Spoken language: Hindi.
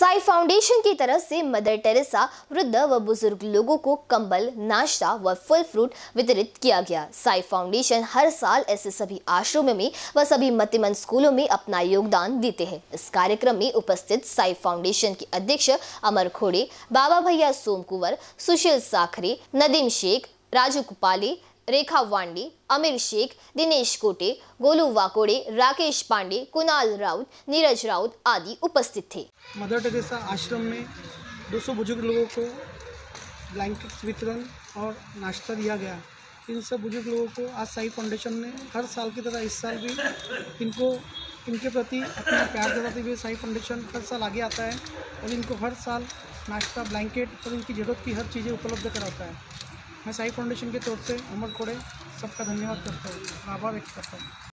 साई फाउंडेशन की तरफ़ से मदर टेरेसा, वृद्ध व बुज़ुर्ग लोगों को कंबल, नाश्ता व फल फ्रूट वितरित किया गया। साई फाउंडेशन हर साल ऐसे सभी आश्रमों में व सभी मतिमंद स्कूलों में अपना योगदान देते हैं। इस कार्यक्रम में उपस्थित साई फाउंडेशन के अध्यक्ष अमर खोड़े, बाबा भैया सोम कुंवर सुशील साखरे, नदीम शेख, राजू कुपाले रेखा वांडे अमीर शेख दिनेश कोटे गोलू वाकोड़े राकेश पांडे कुणाल राउत नीरज राउत आदि उपस्थित थे। मदर टेरेसा आश्रम में 200 बुज़ुर्ग लोगों को ब्लैंकेट्स वितरण और नाश्ता दिया गया। इन सब बुज़ुर्ग लोगों को आज साई फाउंडेशन ने हर साल की तरह इस साल भी इनको, इनके प्रति अपना प्यार जताते हुए साई फाउंडेशन हर साल आगे आता है और इनको हर साल नाश्ता, ब्लैंकेट और इनकी ज़रूरत की हर चीज़ें उपलब्ध कराता है। मैं साई फाउंडेशन के तौर से उमर कोड़े सबका धन्यवाद करता हूँ। आभार व्यक्त करता हूँ।